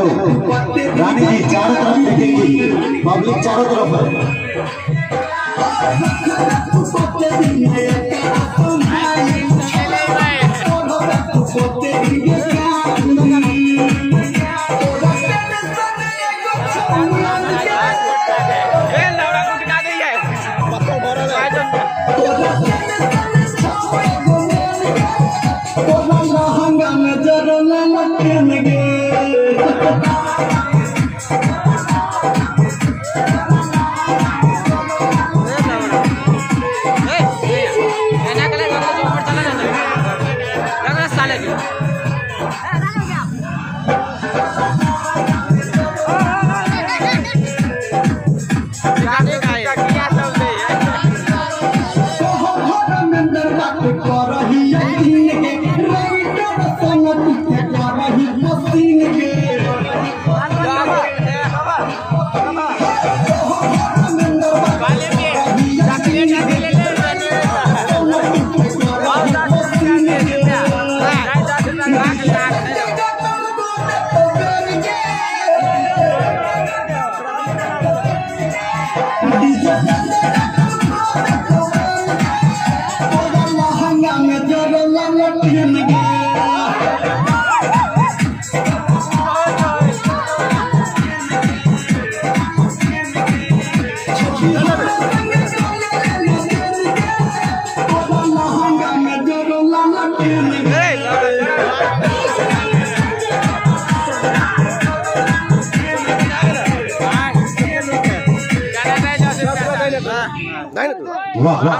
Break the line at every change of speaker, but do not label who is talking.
Hello रानी जी चारों तरफ़ देखेंगी। पब्लिक चारों तरफ़ है। Oh, my God. I'm ないの？